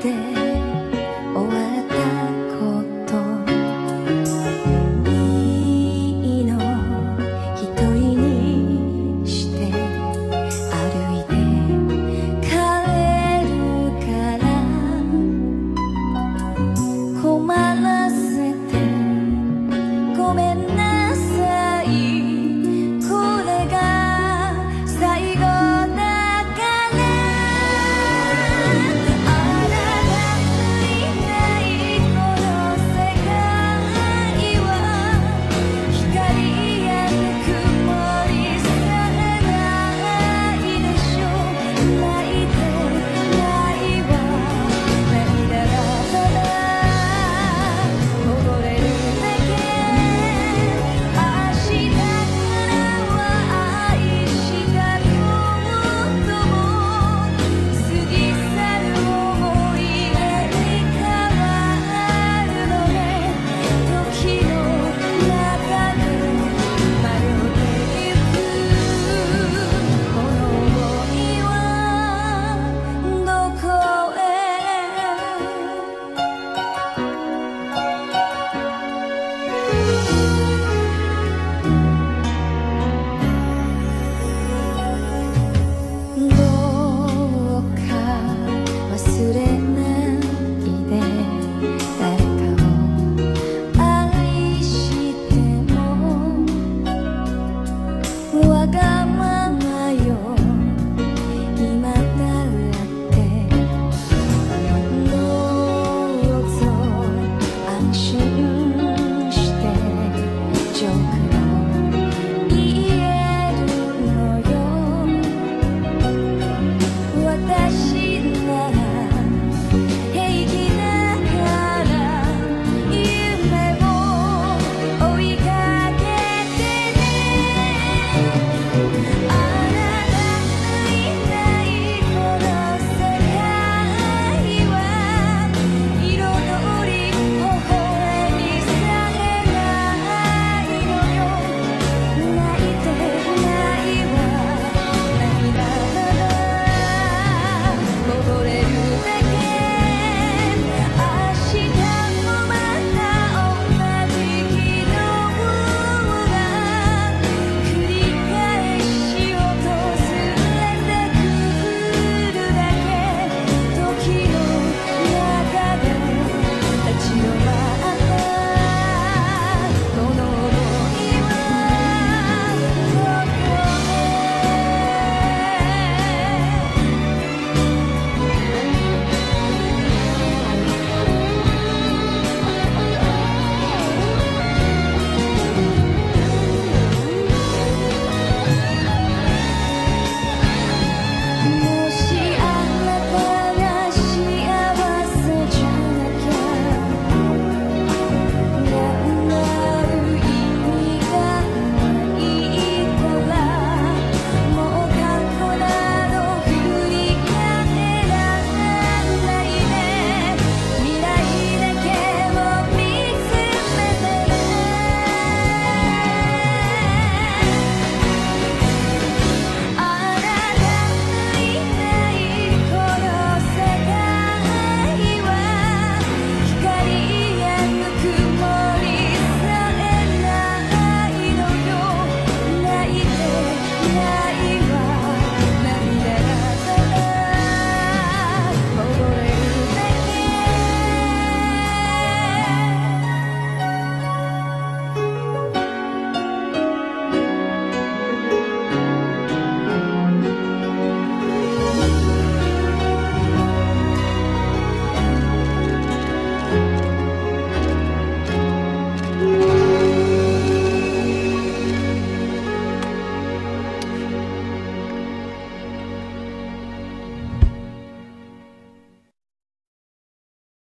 verte.